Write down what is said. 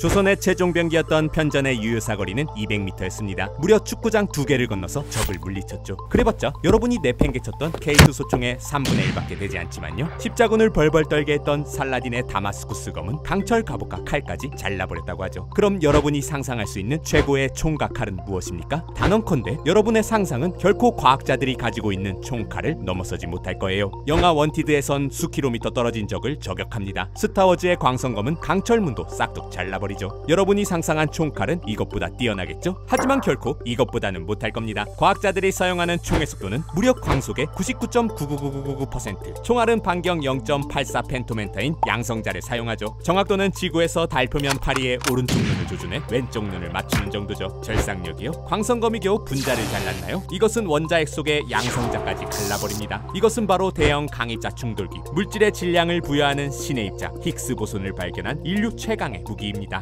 조선의 최종병기였던 편전의 유효사거리는 200m였습니다. 무려 축구장 두 개를 건너서 적을 물리쳤죠. 그래봤자 여러분이 내팽개쳤던 케이스 소총의 3분의 1밖에 되지 않지만요. 십자군을 벌벌 떨게 했던 살라딘의 다마스쿠스 검은 강철 갑옷과 칼까지 잘라버렸다고 하죠. 그럼 여러분이 상상할 수 있는 최고의 총과 칼은 무엇입니까? 단언컨대 여러분의 상상은 결코 과학자들이 가지고 있는 총칼을 넘어서지 못할 거예요. 영화 원티드에선 수킬로미터 떨어진 적을 저격합니다. 스타워즈의 광선검은 강철문도 싹둑 잘라버 리죠. 여러분이 상상한 총칼은 이것보다 뛰어나겠죠? 하지만 결코 이것보다는 못할 겁니다. 과학자들이 사용하는 총의 속도는 무려 광속의 99.99999%. 총알은 반경 0.84 펜토멘타인 양성자를 사용하죠. 정확도는 지구에서 달표면 파리의 오른쪽 눈을 조준해 왼쪽 눈을 맞추는 정도죠. 절상력이요? 광선검이 겨우 분자를 잘랐나요? 이것은 원자핵 속의 양성자까지 갈라버립니다. 이것은 바로 대형 강입자 충돌기. 물질의 질량을 부여하는 신의 입자 힉스 보손을 발견한 인류 최강의 무기입니다.